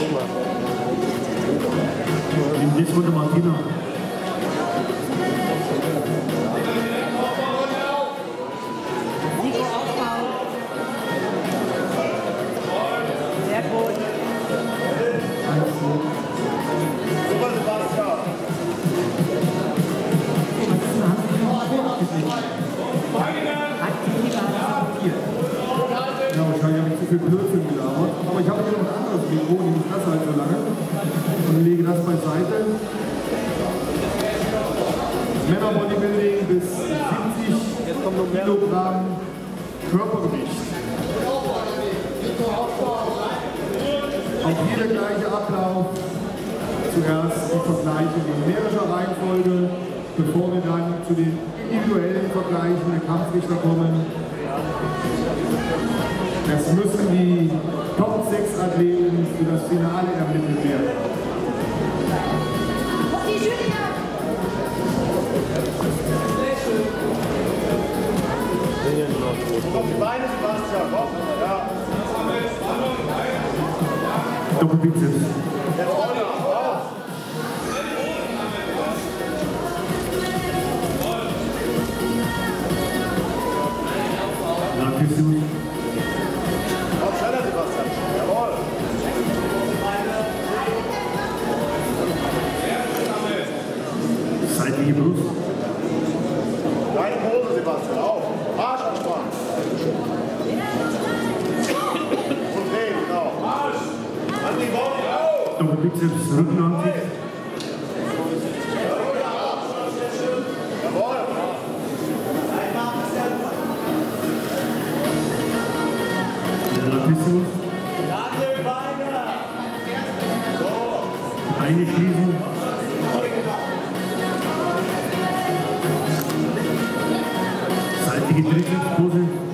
Das von der Martina. Kilogramm Körpergewicht. Auch hier der gleiche Ablauf. Zuerst die Vergleiche in numerischer Reihenfolge, bevor wir dann zu den individuellen Vergleichen der Kampfrichter kommen. Es müssen die Top 6 Athleten für das Finale ermittelt werden. Jawohl. Seitliche Brust. Deine Pose, Sebastian. Auf. Arsch anspannen. Rückenanzug. Jawohl. Latissimus. Beine schließen. Seitige Trizepspose.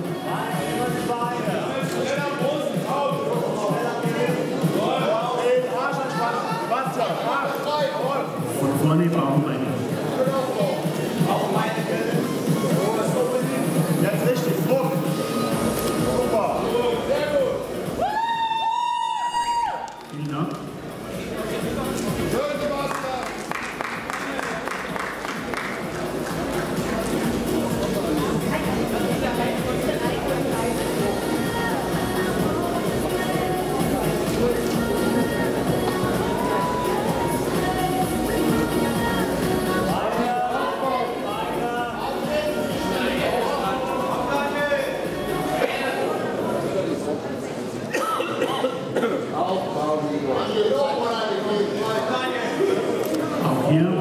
Hier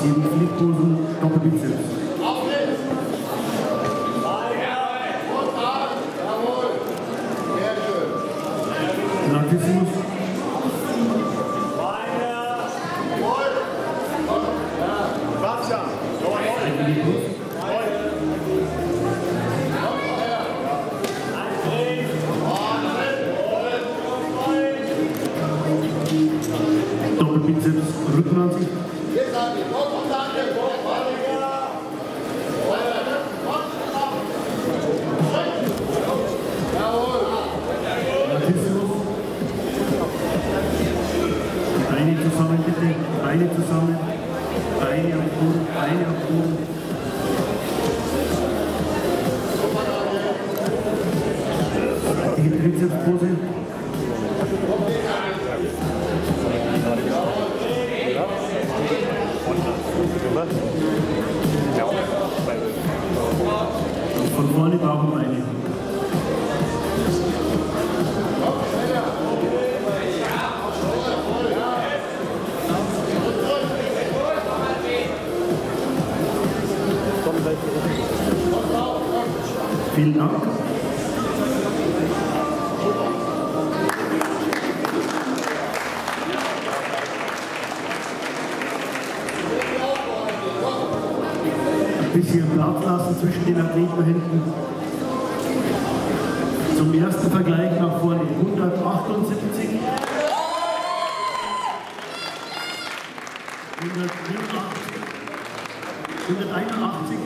sieben Flickposen, Doppelbizeps. Latissimus. Sebastian. Jawohl. Von vorne Bauchbeine. Vielen Dank. bisschen Platz lassen zwischen den Athleten hinten. Zum ersten Vergleich nach vorne 178. 181.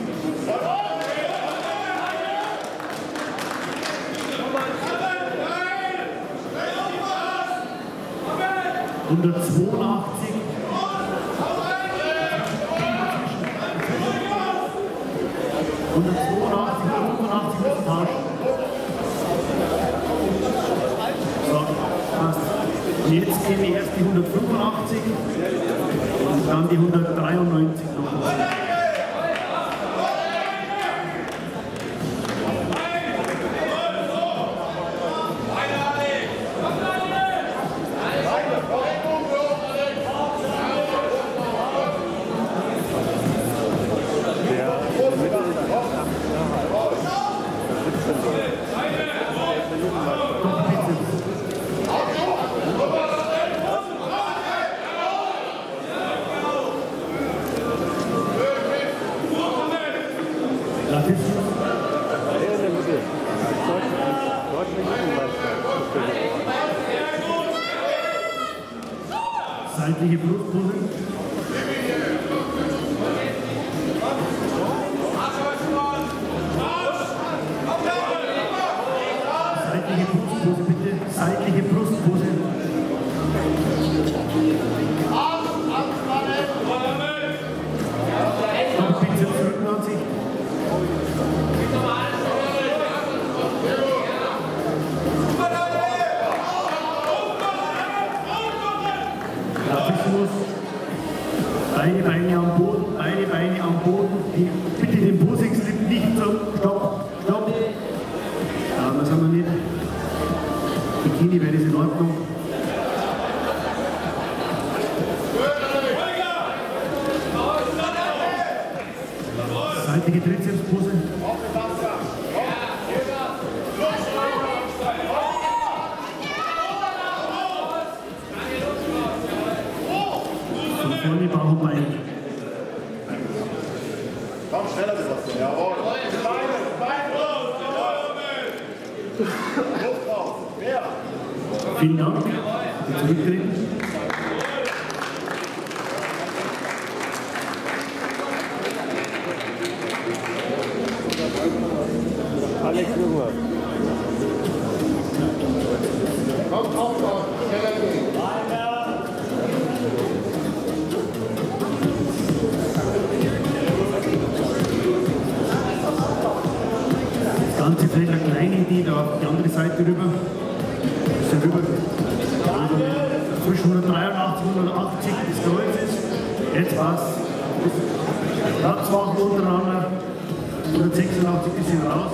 182. jetzt gehen erst die 185 und dann die 193 noch. Seitliche Blutpose. Seitliche Latissimus. Beide Beine am Boden, beide Beine am Boden. Bitte den Posingslip nicht zum Stopp, Stopp. Ja, das haben wir nicht. Bikini wäre das in Ordnung. Seitige Trizepspose. Bauch und Bein. Komm, schneller, Sebastian. Jawohl. Beine, Beine. Luft raus. Mehr. Vielen Dank. Bitte zurücktreten. Alex Junge. Komm, komm, komm. Ganze vielleicht eine kleine Idee da auf die andere Seite rüber. Bisschen rüber. Zwischen 183 und 180 des Kreuzes. Jetzt passt. Platz machen untereinander. 186 bisschen raus.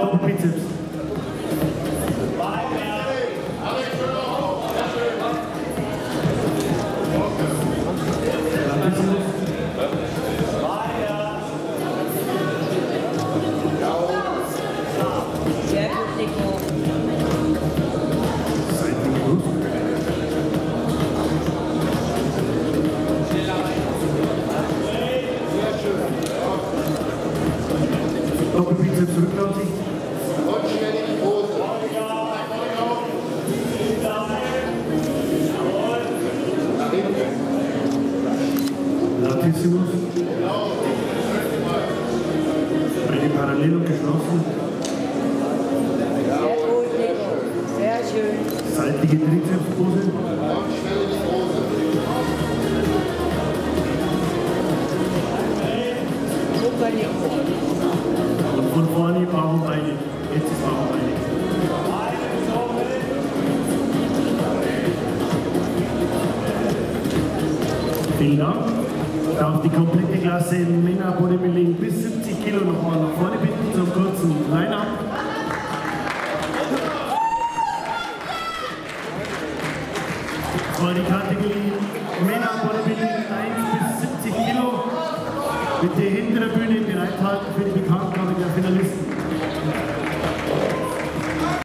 Doppelbizeps. Latissimus. Beide parallel und geschlossen. Sehr gut, Nico. Sehr schön. Seitliche Trizepspose. Super, Nico.